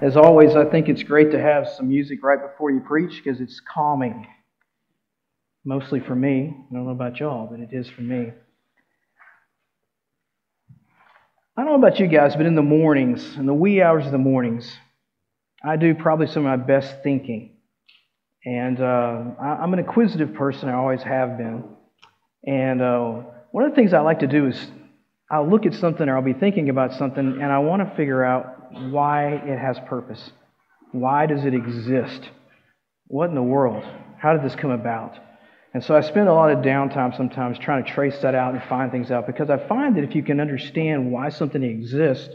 As always, I think it's great to have some music right before you preach because it's calming. Mostly for me. I don't know about y'all, but it is for me. I don't know about you guys, but in the mornings, in the wee hours of the mornings, I do probably some of my best thinking. And uh, I'm an inquisitive person, I always have been. And uh, one of the things I like to do is I'll look at something or I'll be thinking about something and I want to figure out why it has purpose. Why does it exist? What in the world? How did this come about? And so I spend a lot of downtime sometimes trying to trace that out and find things out because I find that if you can understand why something exists,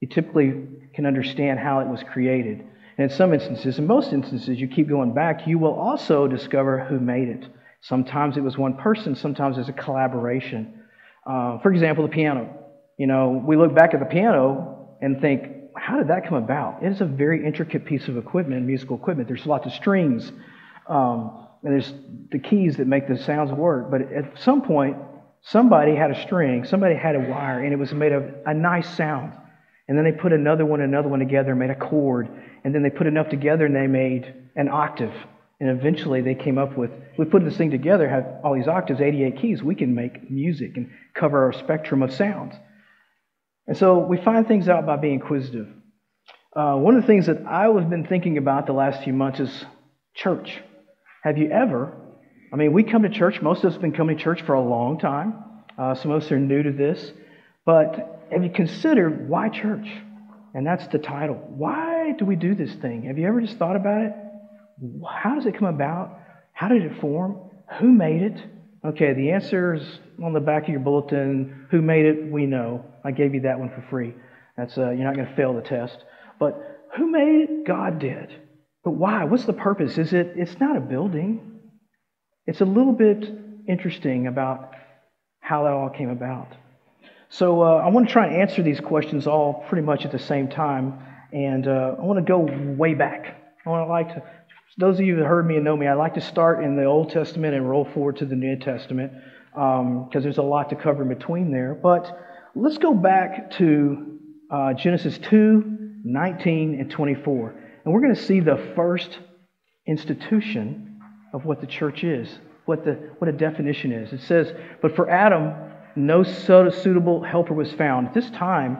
you typically can understand how it was created. And in some instances, in most instances, you keep going back, you will also discover who made it. Sometimes it was one person, sometimes it's a collaboration. Uh, for example, the piano. You know, we look back at the piano and think, how did that come about? It is a very intricate piece of equipment, musical equipment. There's lots of strings, um, and there's the keys that make the sounds work. But at some point, somebody had a string, somebody had a wire, and it was made of a nice sound. And then they put another one, another one together, made a chord. And then they put enough together, and they made an octave. And eventually, they came up with we put this thing together, have all these octaves, 88 keys. We can make music and cover our spectrum of sounds. And so we find things out by being inquisitive. Uh, one of the things that I have been thinking about the last few months is church. Have you ever, I mean, we come to church, most of us have been coming to church for a long time. Uh, some of us are new to this. But have you considered why church? And that's the title. Why do we do this thing? Have you ever just thought about it? How does it come about? How did it form? Who made it? Okay, the answer is on the back of your bulletin. Who made it? We know. I gave you that one for free. That's uh, you're not going to fail the test. But who made it? God did. But why? What's the purpose? Is it? It's not a building. It's a little bit interesting about how that all came about. So uh, I want to try and answer these questions all pretty much at the same time, and uh, I want to go way back. I want to like to those of you that heard me and know me, I like to start in the Old Testament and roll forward to the New Testament because um, there's a lot to cover in between there. But let's go back to uh, Genesis 2 19 and 24. And we're going to see the first institution of what the church is, what, the, what a definition is. It says, But for Adam, no suitable helper was found. At this time,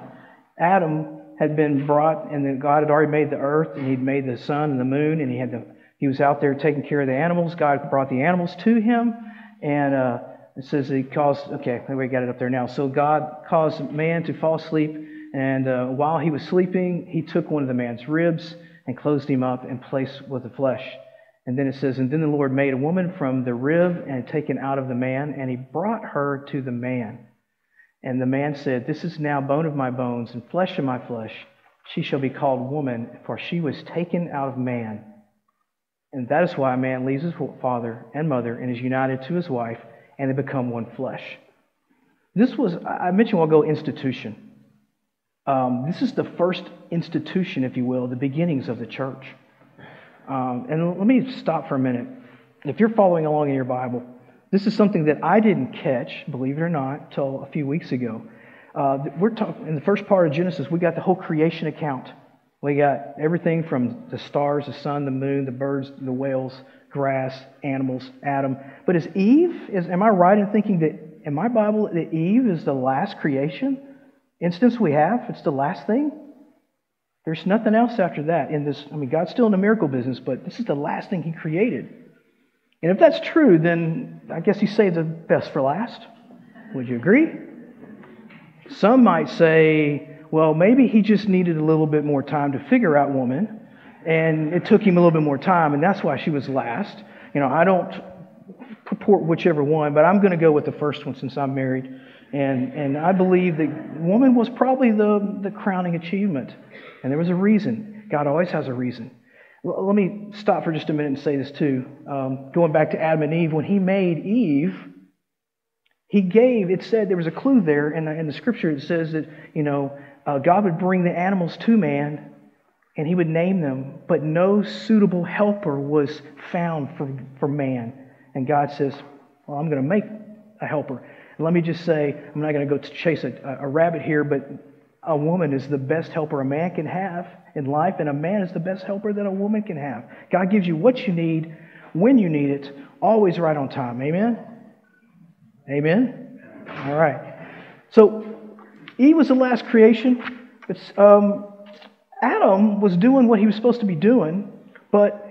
Adam had been brought, and God had already made the earth, and He'd made the sun and the moon, and He had the he was out there taking care of the animals. God brought the animals to him, and uh, it says he caused. Okay, we got it up there now. So God caused man to fall asleep, and uh, while he was sleeping, he took one of the man's ribs and closed him up and placed with the flesh. And then it says, and then the Lord made a woman from the rib and taken out of the man, and he brought her to the man. And the man said, This is now bone of my bones and flesh of my flesh. She shall be called woman, for she was taken out of man. And that is why a man leaves his father and mother and is united to his wife, and they become one flesh. This was, I mentioned a while ago, institution. Um, this is the first institution, if you will, the beginnings of the church. Um, and let me stop for a minute. If you're following along in your Bible, this is something that I didn't catch, believe it or not, until a few weeks ago. Uh, we're talking in the first part of Genesis. We got the whole creation account. We got everything from the stars, the sun, the moon, the birds, the whales, grass, animals, Adam. But is Eve, is, am I right in thinking that in my Bible that Eve is the last creation instance we have? It's the last thing? There's nothing else after that in this. I mean, God's still in the miracle business, but this is the last thing He created. And if that's true, then I guess He saved the best for last. Would you agree? Some might say well, maybe he just needed a little bit more time to figure out woman, and it took him a little bit more time, and that's why she was last. You know, I don't purport whichever one, but I'm going to go with the first one since I'm married. And, and I believe that woman was probably the, the crowning achievement. And there was a reason. God always has a reason. Let me stop for just a minute and say this too. Um, going back to Adam and Eve, when he made Eve, he gave, it said there was a clue there in the, in the scripture. It says that, you know, uh, God would bring the animals to man and he would name them, but no suitable helper was found for, for man. And God says, Well, I'm going to make a helper. And let me just say, I'm not going to go to chase a, a rabbit here, but a woman is the best helper a man can have in life, and a man is the best helper that a woman can have. God gives you what you need, when you need it, always right on time. Amen? Amen? All right. So, Eve was the last creation. Um, Adam was doing what he was supposed to be doing, but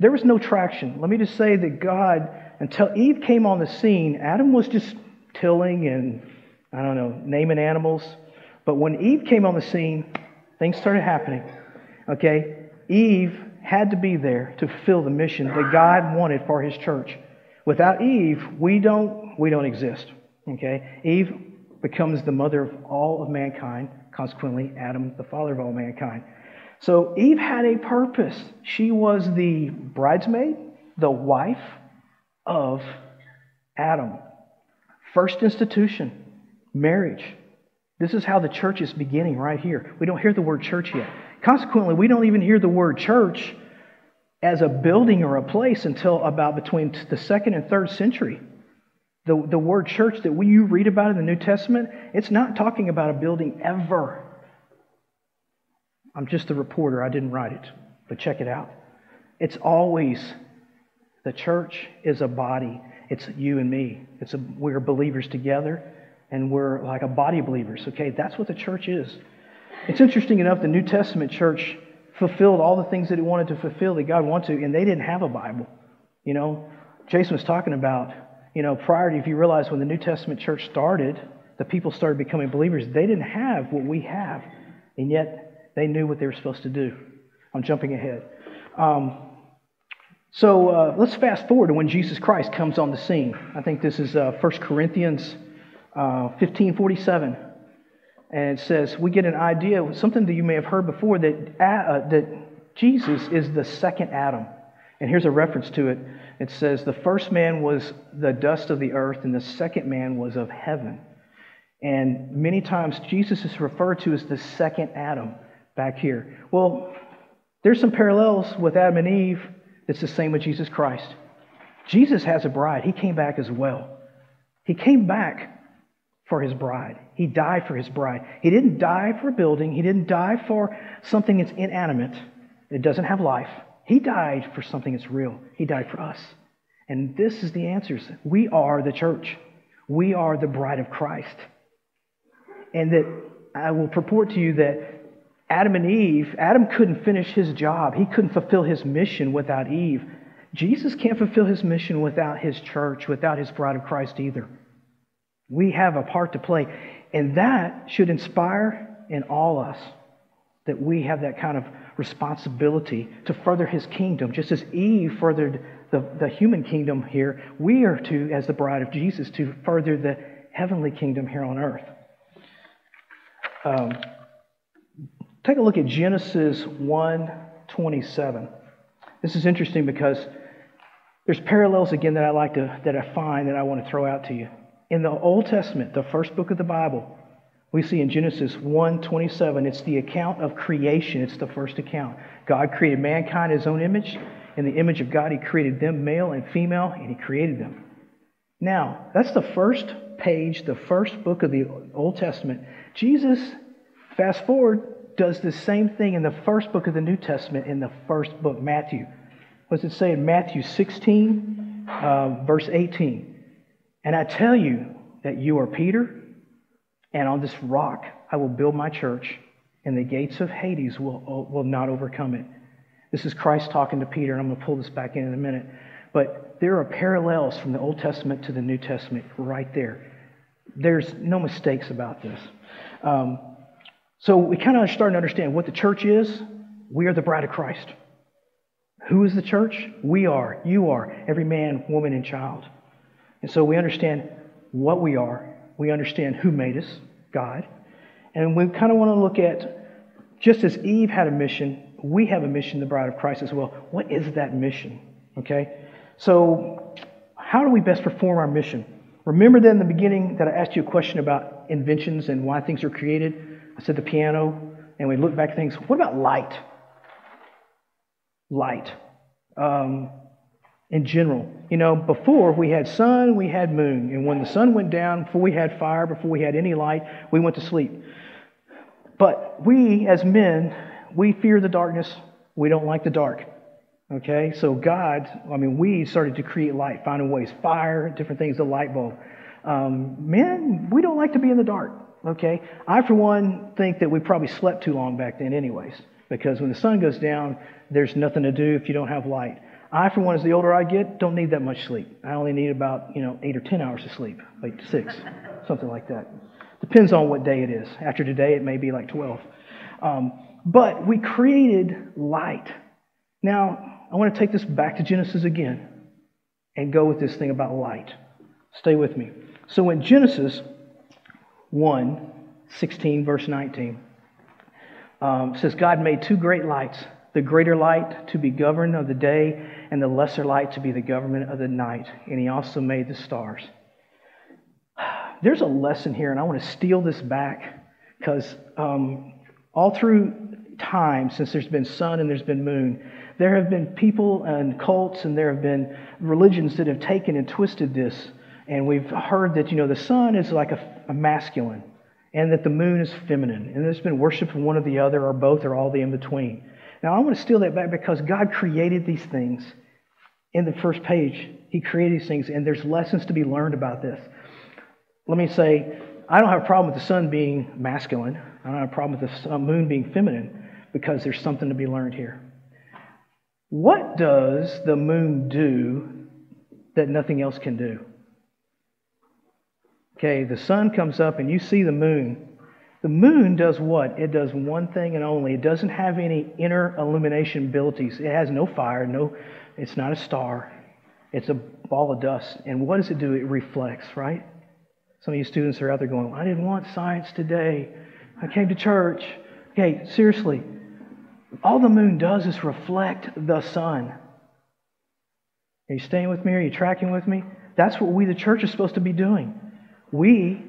there was no traction. Let me just say that God, until Eve came on the scene, Adam was just tilling and, I don't know, naming animals. But when Eve came on the scene, things started happening. Okay? Eve had to be there to fulfill the mission that God wanted for his church. Without Eve, we don't, we don't exist. Okay? Eve becomes the mother of all of mankind, consequently, Adam, the father of all mankind. So Eve had a purpose. She was the bridesmaid, the wife of Adam. First institution, marriage. This is how the church is beginning right here. We don't hear the word church yet. Consequently, we don't even hear the word church as a building or a place until about between the second and third century. The, the word church that we, you read about in the New Testament, it's not talking about a building ever. I'm just a reporter, I didn't write it, but check it out. It's always the church is a body. It's you and me. It's a, we're believers together, and we're like a body of believers. Okay, that's what the church is. It's interesting enough, the New Testament church fulfilled all the things that it wanted to fulfill that God wanted to, and they didn't have a Bible. You know, Jason was talking about, you know, prior to, if you realize when the New Testament church started, the people started becoming believers, they didn't have what we have, and yet they knew what they were supposed to do. I'm jumping ahead. Um, so uh, let's fast forward to when Jesus Christ comes on the scene. I think this is uh, 1 Corinthians uh, 1547. And it says, we get an idea, something that you may have heard before, that, uh, that Jesus is the second Adam. And here's a reference to it. It says, the first man was the dust of the earth, and the second man was of heaven. And many times Jesus is referred to as the second Adam back here. Well, there's some parallels with Adam and Eve that's the same with Jesus Christ. Jesus has a bride. He came back as well. He came back for his bride. He died for his bride. He didn't die for a building, he didn't die for something that's inanimate, it doesn't have life. He died for something that's real. He died for us. And this is the answers. We are the church. We are the bride of Christ. And that I will purport to you that Adam and Eve, Adam couldn't finish his job. He couldn't fulfill his mission without Eve. Jesus can't fulfill his mission without his church, without his bride of Christ either. We have a part to play. And that should inspire in all us that we have that kind of responsibility to further his kingdom. Just as Eve furthered the, the human kingdom here, we are to, as the bride of Jesus, to further the heavenly kingdom here on earth. Um, take a look at Genesis 1 27. This is interesting because there's parallels again that I like to that I find that I want to throw out to you. In the Old Testament, the first book of the Bible, we see in Genesis 1:27, it's the account of creation. It's the first account. God created mankind in his own image. In the image of God, he created them male and female, and he created them. Now, that's the first page, the first book of the Old Testament. Jesus, fast forward, does the same thing in the first book of the New Testament, in the first book, Matthew. What does it say in Matthew 16, uh, verse 18? And I tell you that you are Peter, and on this rock I will build my church, and the gates of Hades will, will not overcome it. This is Christ talking to Peter, and I'm going to pull this back in in a minute. But there are parallels from the Old Testament to the New Testament right there. There's no mistakes about this. Um, so we kind of starting to understand what the church is. We are the bride of Christ. Who is the church? We are. You are. Every man, woman, and child. And so we understand what we are, we understand who made us, God. And we kind of want to look at just as Eve had a mission, we have a mission, the bride of Christ as well. What is that mission? Okay? So, how do we best perform our mission? Remember that in the beginning that I asked you a question about inventions and why things are created? I said the piano, and we look back things. What about light? Light. Um, in general. You know, before we had sun, we had moon. And when the sun went down, before we had fire, before we had any light, we went to sleep. But we, as men, we fear the darkness. We don't like the dark. Okay? So God, I mean, we started to create light, finding ways, fire, different things, the light bulb. Um, men, we don't like to be in the dark. Okay? I, for one, think that we probably slept too long back then, anyways, because when the sun goes down, there's nothing to do if you don't have light. I, for one, as the older I get, don't need that much sleep. I only need about, you know, eight or ten hours of sleep, like six, something like that. Depends on what day it is. After today, it may be like 12. Um, but we created light. Now, I want to take this back to Genesis again and go with this thing about light. Stay with me. So in Genesis 1, 16, verse 19, um, says, God made two great lights the greater light to be governed of the day, and the lesser light to be the government of the night. And he also made the stars. There's a lesson here, and I want to steal this back because um, all through time, since there's been sun and there's been moon, there have been people and cults, and there have been religions that have taken and twisted this. And we've heard that, you know, the sun is like a, a masculine, and that the moon is feminine. And there's been worship of one or the other, or both, or all the in between. Now, I want to steal that back because God created these things in the first page. He created these things, and there's lessons to be learned about this. Let me say, I don't have a problem with the sun being masculine. I don't have a problem with the moon being feminine because there's something to be learned here. What does the moon do that nothing else can do? Okay, the sun comes up and you see the moon. The moon does what? It does one thing and only. It doesn't have any inner illumination abilities. It has no fire, no it's not a star. It's a ball of dust. And what does it do? It reflects, right? Some of you students are out there going, I didn't want science today. I came to church. Okay, seriously. All the moon does is reflect the sun. Are you staying with me? Are you tracking with me? That's what we, the church, are supposed to be doing. We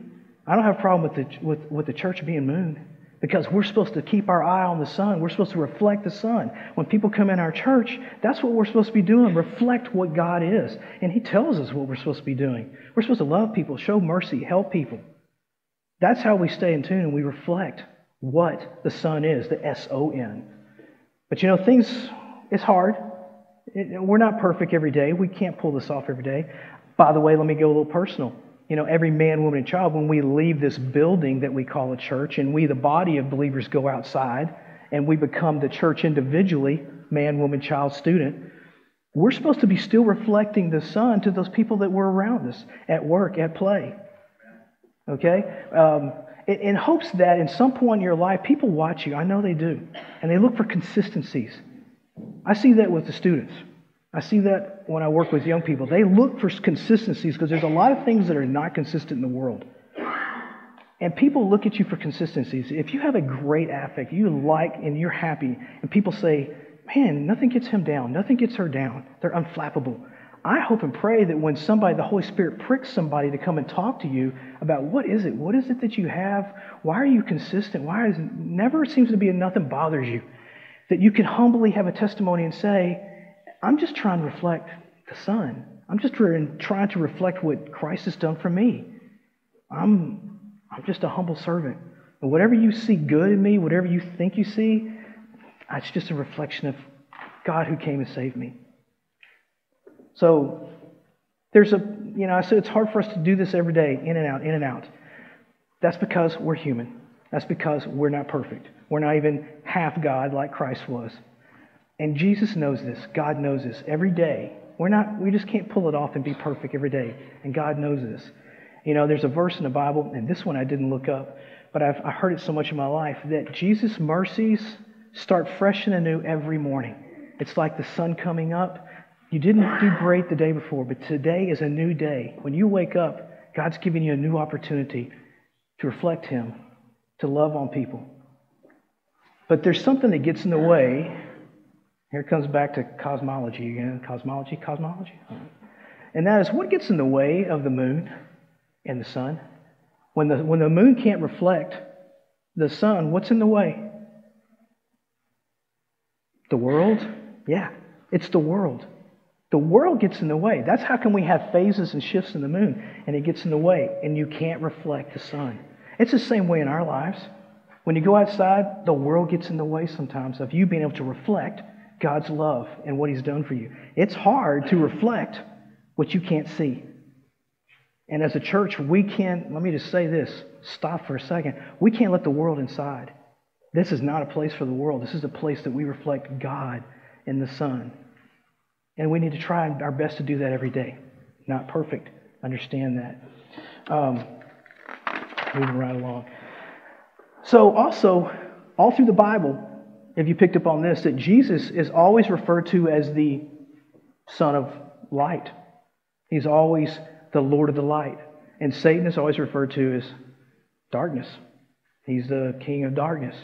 I don't have a problem with the, with, with the church being moon because we're supposed to keep our eye on the sun. We're supposed to reflect the sun. When people come in our church, that's what we're supposed to be doing reflect what God is. And He tells us what we're supposed to be doing. We're supposed to love people, show mercy, help people. That's how we stay in tune and we reflect what the sun is, the S O N. But you know, things, it's hard. It, we're not perfect every day. We can't pull this off every day. By the way, let me go a little personal you know, every man, woman, and child, when we leave this building that we call a church, and we, the body of believers, go outside and we become the church individually, man, woman, child, student, we're supposed to be still reflecting the sun to those people that were around us at work, at play. Okay? Um, in, in hopes that in some point in your life, people watch you. I know they do. And they look for consistencies. I see that with the students. I see that when I work with young people. They look for consistencies because there's a lot of things that are not consistent in the world. And people look at you for consistencies. If you have a great affect, you like and you're happy, and people say, man, nothing gets him down, nothing gets her down, they're unflappable. I hope and pray that when somebody, the Holy Spirit, pricks somebody to come and talk to you about what is it? What is it that you have? Why are you consistent? Why is never seems to be nothing bothers you? That you can humbly have a testimony and say, I'm just trying to reflect the Son. I'm just trying to reflect what Christ has done for me. I'm, I'm just a humble servant. And whatever you see good in me, whatever you think you see, it's just a reflection of God who came and saved me. So there's a, you know, I said it's hard for us to do this every day, in and out, in and out. That's because we're human. That's because we're not perfect. We're not even half God like Christ was. And Jesus knows this. God knows this every day. We're not, we just can't pull it off and be perfect every day. And God knows this. You know, there's a verse in the Bible, and this one I didn't look up, but I've I heard it so much in my life that Jesus' mercies start fresh and anew every morning. It's like the sun coming up. You didn't do great the day before, but today is a new day. When you wake up, God's giving you a new opportunity to reflect Him, to love on people. But there's something that gets in the way here comes back to cosmology again. Cosmology, cosmology. And that is what gets in the way of the moon and the sun? When the, when the moon can't reflect the sun, what's in the way? The world? Yeah, it's the world. The world gets in the way. That's how can we have phases and shifts in the moon, and it gets in the way, and you can't reflect the sun. It's the same way in our lives. When you go outside, the world gets in the way sometimes of you being able to reflect God's love and what He's done for you. It's hard to reflect what you can't see. And as a church, we can't, let me just say this, stop for a second. We can't let the world inside. This is not a place for the world. This is a place that we reflect God in the Son. And we need to try our best to do that every day. Not perfect. Understand that. Um, moving right along. So, also, all through the Bible, if you picked up on this, that Jesus is always referred to as the Son of Light. He's always the Lord of the light. And Satan is always referred to as darkness. He's the king of darkness.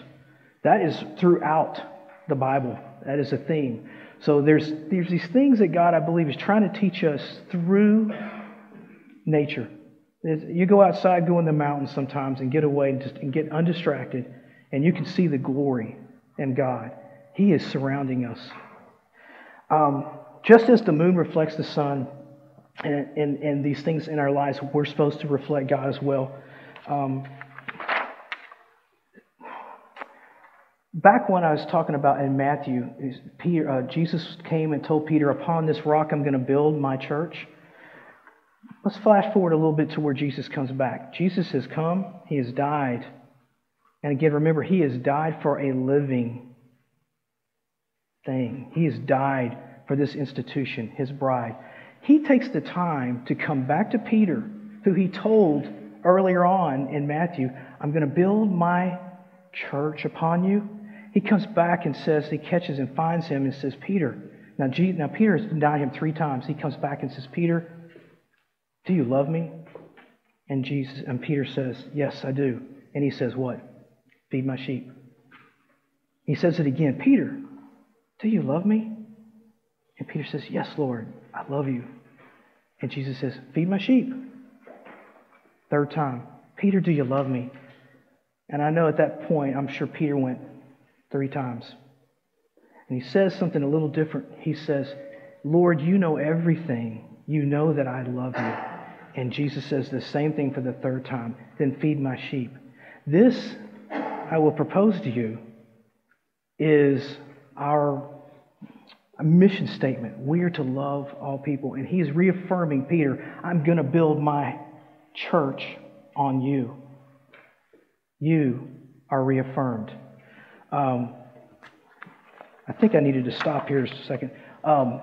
That is throughout the Bible. That is a theme. So there's, there's these things that God, I believe, is trying to teach us through nature. You go outside, go in the mountains sometimes and get away and, just, and get undistracted, and you can see the glory in God. He is surrounding us. Um, just as the moon reflects the sun, and, and, and, these things in our lives, we're supposed to reflect God as well. Um, back when I was talking about in Matthew, Peter, uh, Jesus came and told Peter, Upon this rock I'm going to build my church. Let's flash forward a little bit to where Jesus comes back. Jesus has come, he has died. And again, remember, he has died for a living thing. He has died for this institution, his bride. He takes the time to come back to Peter, who he told earlier on in Matthew, I'm going to build my church upon you. He comes back and says, he catches and finds him and says, Peter. Now, Jesus, now Peter has denied him three times. He comes back and says, Peter, do you love me? And Jesus and Peter says, Yes, I do. And he says, What? Feed my sheep. He says it again, Peter, do you love me? And Peter says, Yes, Lord, I love you. And Jesus says, Feed my sheep. Third time, Peter, do you love me? And I know at that point, I'm sure Peter went three times. And he says something a little different. He says, Lord, you know everything. You know that I love you. And Jesus says the same thing for the third time. Then feed my sheep. This, I will propose to you, is our mission statement. We are to love all people. And he is reaffirming Peter, I'm going to build my church on you. You are reaffirmed. Um, I think I needed to stop here just a second. Um,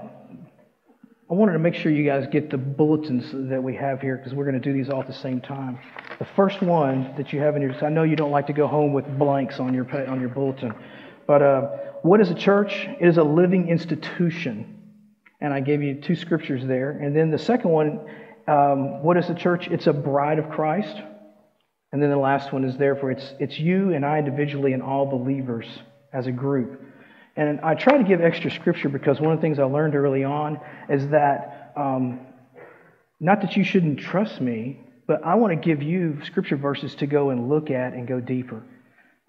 I wanted to make sure you guys get the bulletins that we have here because we're going to do these all at the same time. The first one that you have in your, I know you don't like to go home with blanks on your on your bulletin, but uh, what is a church? It is a living institution, and I gave you two scriptures there. And then the second one, um, what is a church? It's a bride of Christ. And then the last one is therefore it's it's you and I individually and all believers as a group. And I try to give extra scripture because one of the things I learned early on is that um, not that you shouldn't trust me, but I want to give you scripture verses to go and look at and go deeper.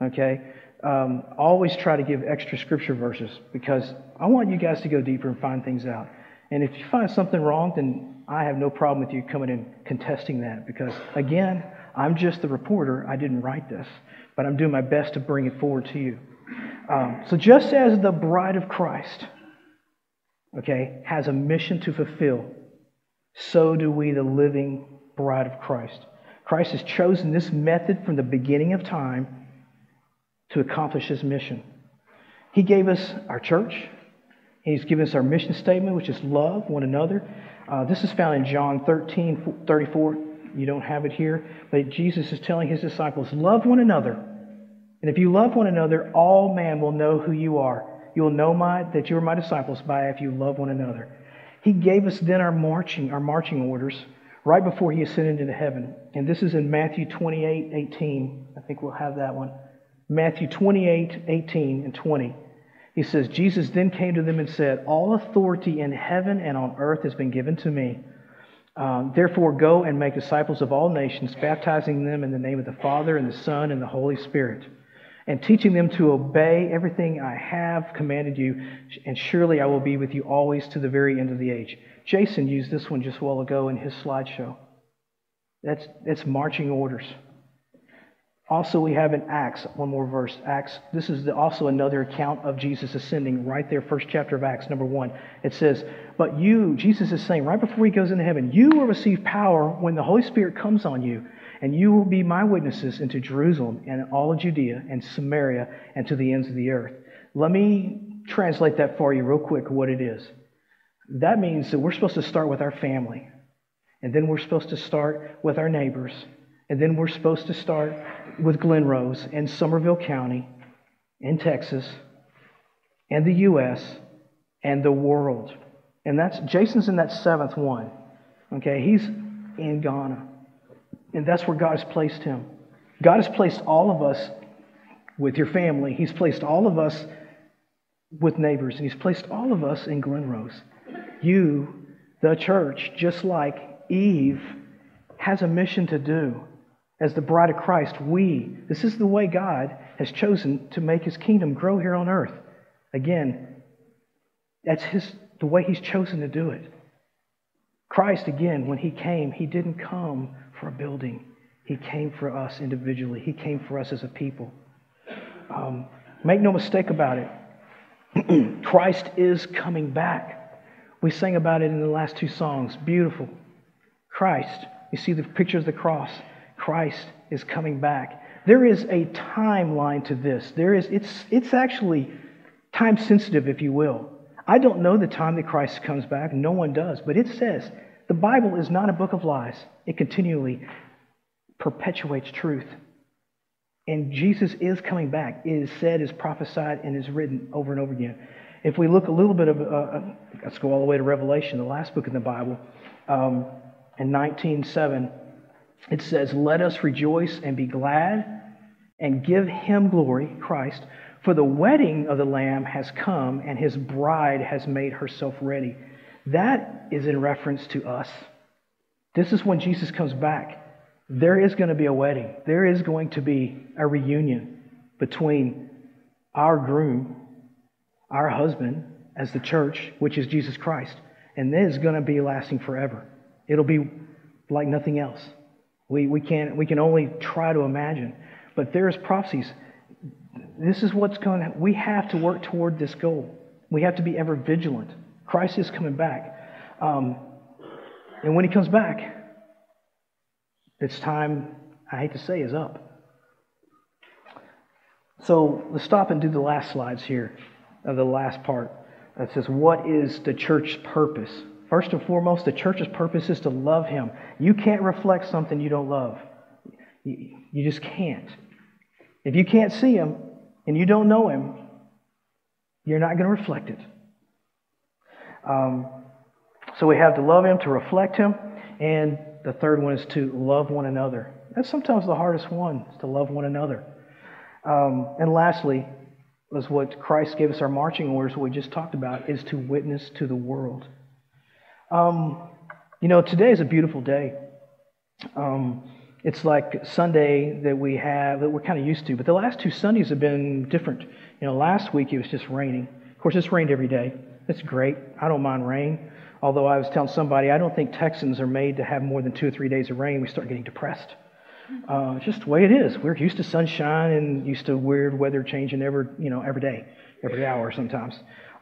Okay? Um, always try to give extra scripture verses because I want you guys to go deeper and find things out. And if you find something wrong, then I have no problem with you coming and contesting that because, again, I'm just the reporter. I didn't write this, but I'm doing my best to bring it forward to you. Um, so, just as the bride of Christ, okay, has a mission to fulfill, so do we, the living bride of Christ. Christ has chosen this method from the beginning of time to accomplish his mission. He gave us our church. He's given us our mission statement, which is love one another. Uh, this is found in John 13, 34. You don't have it here, but Jesus is telling his disciples, Love one another and if you love one another, all man will know who you are. You will know my, that you are my disciples by if you love one another. He gave us then our marching, our marching orders right before he ascended into heaven. And this is in Matthew 28, 18. I think we'll have that one. Matthew 28, 18 and 20. He says, Jesus then came to them and said, All authority in heaven and on earth has been given to me. Um, Therefore, go and make disciples of all nations, baptizing them in the name of the Father and the Son and the Holy Spirit and teaching them to obey everything I have commanded you, and surely I will be with you always to the very end of the age. Jason used this one just a while ago in his slideshow. That's, that's marching orders. Also, we have in Acts, one more verse. Acts, this is the, also another account of Jesus ascending right there, first chapter of Acts, number one. It says, But you, Jesus is saying, right before he goes into heaven, you will receive power when the Holy Spirit comes on you, and you will be my witnesses into Jerusalem and all of Judea and Samaria and to the ends of the earth. Let me translate that for you real quick, what it is. That means that we're supposed to start with our family, and then we're supposed to start with our neighbors, and then we're supposed to start with Glen Rose and Somervell County in Texas and the U.S. and the world. And that's Jason's in that seventh one. Okay, he's in Ghana. And that's where God has placed him. God has placed all of us with your family. He's placed all of us with neighbors. And He's placed all of us in Glen Rose. You, the church, just like Eve, has a mission to do as the bride of Christ, we, this is the way God has chosen to make his kingdom grow here on earth. Again, that's his, the way he's chosen to do it. Christ, again, when he came, he didn't come for a building, he came for us individually, he came for us as a people. Um, make no mistake about it. Christ is coming back. We sang about it in the last two songs. Beautiful. Christ. You see the picture of the cross. Christ is coming back. There is a timeline to this. There is, it's, it's actually time sensitive, if you will. I don't know the time that Christ comes back. No one does. But it says the Bible is not a book of lies, it continually perpetuates truth. And Jesus is coming back. It is said, is prophesied, and is written over and over again. If we look a little bit of, uh, uh let's go all the way to Revelation, the last book in the Bible, um, in 19:7 it says, Let us rejoice and be glad and give him glory, Christ, for the wedding of the Lamb has come and his bride has made herself ready. That is in reference to us. This is when Jesus comes back. There is going to be a wedding, there is going to be a reunion between our groom, our husband, as the church, which is Jesus Christ. And this is going to be lasting forever. It'll be like nothing else. We, we, can, we can only try to imagine. But there's prophecies. This is what's going to, we have to work toward this goal. We have to be ever vigilant. Christ is coming back. Um, and when he comes back, its time, I hate to say, is up. So let's stop and do the last slides here of the last part that says, What is the church's purpose? First and foremost, the church's purpose is to love Him. You can't reflect something you don't love. You just can't. If you can't see Him and you don't know Him, you're not going to reflect it. Um, so we have to love Him, to reflect Him, and the third one is to love one another. That's sometimes the hardest one, is to love one another. Um, and lastly, was what Christ gave us our marching orders, what we just talked about, is to witness to the world. Um, you know, today is a beautiful day. Um, it's like Sunday that we have that we're kind of used to, but the last two Sundays have been different. You know, last week it was just raining. Of course, it's rained every day. It's great. I don't mind rain. Although I was telling somebody, I don't think Texans are made to have more than two or three days of rain. We start getting depressed. Uh, just the way it is. We're used to sunshine and used to weird weather changing every, you know, every day, every hour sometimes.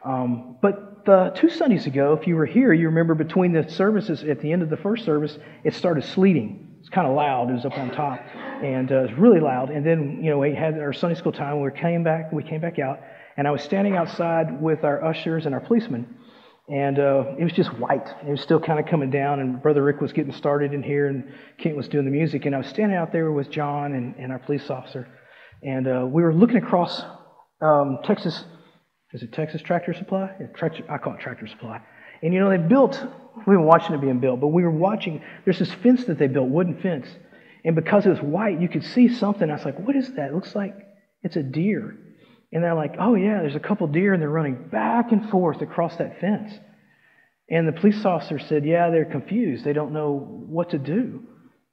Um, but the two Sundays ago, if you were here, you remember between the services, at the end of the first service, it started sleeting. It's kind of loud. It was up on top, and uh, it was really loud. And then, you know, we had our Sunday school time. We came back. We came back out, and I was standing outside with our ushers and our policemen, and uh, it was just white. It was still kind of coming down, and Brother Rick was getting started in here, and Kent was doing the music, and I was standing out there with John and, and our police officer, and uh, we were looking across um, Texas is it Texas Tractor Supply? Yeah, tractor, I call it Tractor Supply. And you know, they built, we were watching it being built, but we were watching, there's this fence that they built, wooden fence. And because it was white, you could see something. I was like, what is that? It looks like it's a deer. And they're like, oh, yeah, there's a couple deer, and they're running back and forth across that fence. And the police officer said, yeah, they're confused. They don't know what to do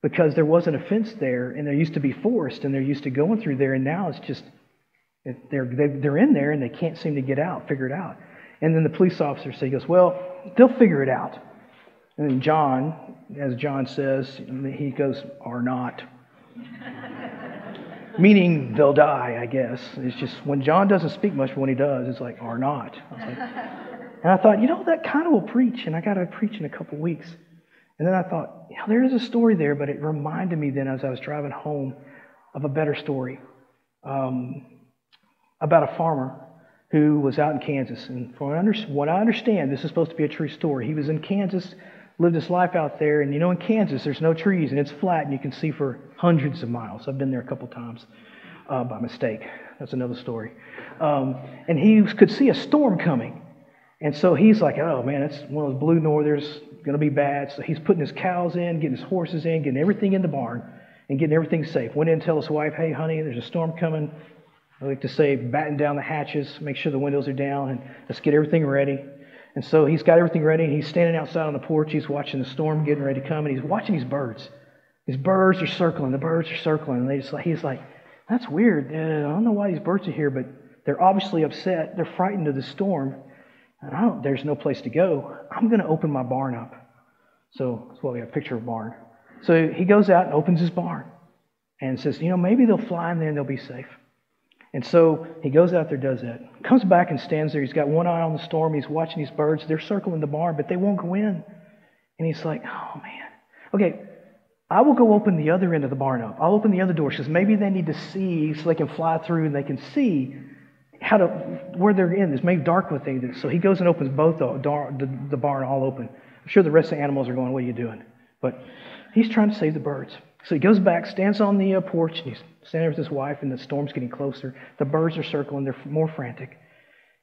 because there wasn't a fence there, and there used to be forest, and they're used to going through there, and now it's just they're, they're in there and they can't seem to get out, figure it out. And then the police officer says, he goes, Well, they'll figure it out. And then John, as John says, he goes, Are not. Meaning they'll die, I guess. It's just when John doesn't speak much, but when he does, it's like, or not. I like, and I thought, you know, that kind of will preach, and I got to preach in a couple weeks. And then I thought, yeah, there is a story there, but it reminded me then as I was driving home of a better story um, about a farmer who was out in Kansas. And from what I understand, this is supposed to be a true story. He was in Kansas, lived his life out there, and you know, in Kansas, there's no trees and it's flat, and you can see for hundreds of miles. I've been there a couple times uh, by mistake. That's another story. Um, and he could see a storm coming. And so he's like, oh man, it's one of those blue northers, to be bad. So he's putting his cows in, getting his horses in, getting everything in the barn, and getting everything safe. Went in and tell his wife, hey, honey, there's a storm coming. I like to say, batten down the hatches, make sure the windows are down, and let's get everything ready. And so he's got everything ready, and he's standing outside on the porch. He's watching the storm getting ready to come, and he's watching these birds. These birds are circling. The birds are circling, and they just like he's like, that's weird. I don't know why these birds are here, but they're obviously upset. They're frightened of the storm. And there's no place to go. I'm going to open my barn up. So that's why we have a picture of barn. So he goes out and opens his barn and says, you know, maybe they'll fly in there and they'll be safe. And so he goes out there, does that. Comes back and stands there. He's got one eye on the storm. He's watching these birds. They're circling the barn, but they won't go in. And he's like, oh, man. Okay, I will go open the other end of the barn up. I'll open the other door because maybe they need to see so they can fly through and they can see how to where they're in. It's made dark with things. So he goes and opens both the, the, the barn all open. I'm sure the rest of the animals are going, What are you doing? But he's trying to save the birds. So he goes back, stands on the uh, porch, and he's standing with his wife, and the storm's getting closer. The birds are circling, they're more frantic.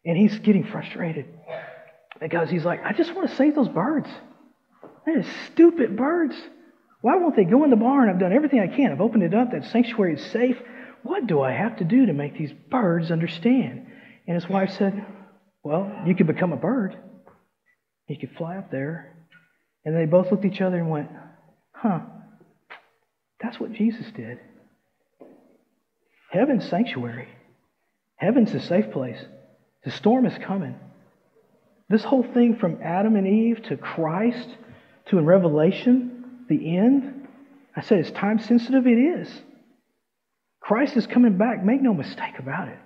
And he's getting frustrated because he's like, I just want to save those birds. They're stupid birds. Why won't they go in the barn? I've done everything I can. I've opened it up. That sanctuary is safe. What do I have to do to make these birds understand? And his wife said, Well, you could become a bird. You could fly up there. And they both looked at each other and went, Huh, that's what Jesus did. Heaven's sanctuary. Heaven's a safe place. The storm is coming. This whole thing from Adam and Eve to Christ to in Revelation, the end, I said it's time sensitive. It is. Christ is coming back. Make no mistake about it.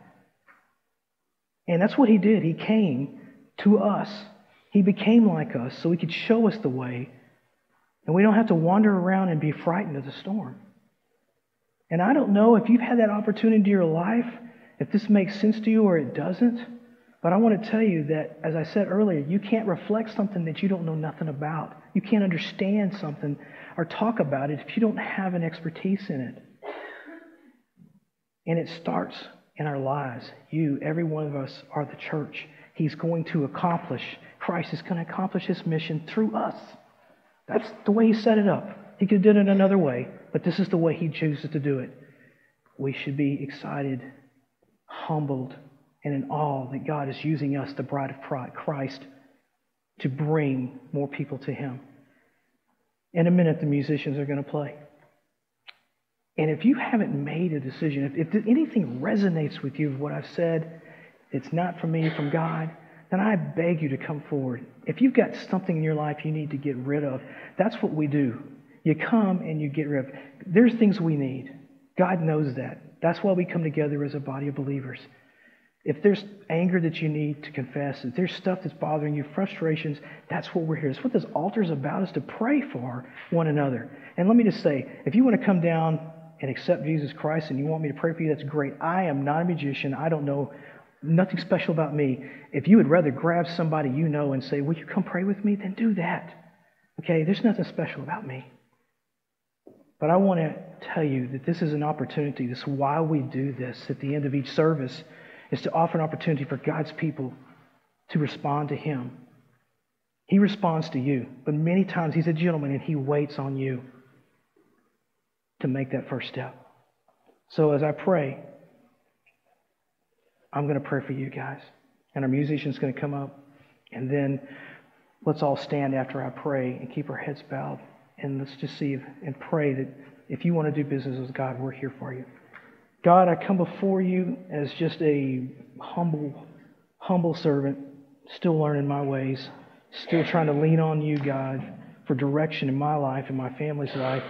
And that's what he did. He came to us. He became like us so he could show us the way. And we don't have to wander around and be frightened of the storm. And I don't know if you've had that opportunity in your life, if this makes sense to you or it doesn't. But I want to tell you that, as I said earlier, you can't reflect something that you don't know nothing about. You can't understand something or talk about it if you don't have an expertise in it. And it starts in our lives. You, every one of us, are the church. He's going to accomplish, Christ is going to accomplish his mission through us. That's the way he set it up. He could have done it another way, but this is the way he chooses to do it. We should be excited, humbled, and in awe that God is using us, the bride of Christ, to bring more people to him. In a minute, the musicians are going to play. And if you haven't made a decision, if, if anything resonates with you of what I've said, it's not from me, from God, then I beg you to come forward. If you've got something in your life you need to get rid of, that's what we do. You come and you get rid of. There's things we need. God knows that. That's why we come together as a body of believers. If there's anger that you need to confess, if there's stuff that's bothering you, frustrations, that's what we're here. That's what this altar is about, is to pray for one another. And let me just say, if you want to come down and accept Jesus Christ and you want me to pray for you, that's great. I am not a magician. I don't know nothing special about me. If you would rather grab somebody you know and say, Will you come pray with me? Then do that. Okay? There's nothing special about me. But I want to tell you that this is an opportunity. This is why we do this at the end of each service, is to offer an opportunity for God's people to respond to Him. He responds to you, but many times He's a gentleman and He waits on you to make that first step. So as I pray, I'm going to pray for you guys. And our musician's going to come up. And then let's all stand after I pray and keep our heads bowed. And let's just see if, and pray that if you want to do business with God, we're here for you. God, I come before you as just a humble, humble servant, still learning my ways, still trying to lean on you, God, for direction in my life and my family's life.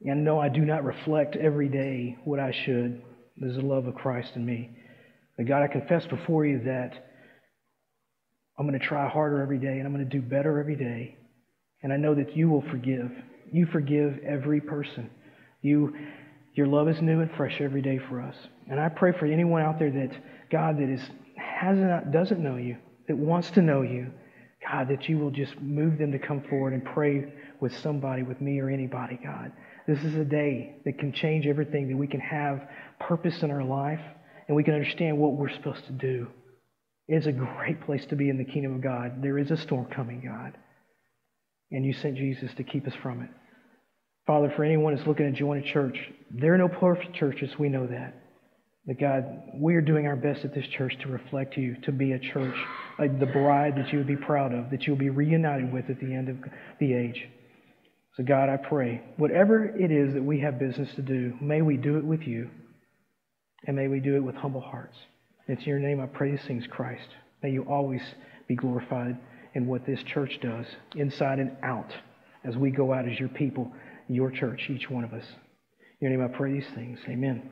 And no, I do not reflect every day what I should. There's the love of Christ in me. But God, I confess before you that I'm going to try harder every day and I'm going to do better every day. And I know that you will forgive. You forgive every person. You, your love is new and fresh every day for us. And I pray for anyone out there that, God, that is, has not, doesn't know you, that wants to know you, God, that you will just move them to come forward and pray with somebody, with me or anybody, God. This is a day that can change everything, that we can have purpose in our life and we can understand what we're supposed to do. It's a great place to be in the kingdom of God. There is a storm coming, God. And you sent Jesus to keep us from it. Father, for anyone that's looking to join a church, there are no perfect churches, we know that. But God, we are doing our best at this church to reflect you, to be a church, like the bride that you would be proud of, that you'll be reunited with at the end of the age. So, God, I pray, whatever it is that we have business to do, may we do it with you, and may we do it with humble hearts. It's in your name I pray these things, Christ. May you always be glorified in what this church does, inside and out, as we go out as your people, your church, each one of us. In your name I pray these things. Amen.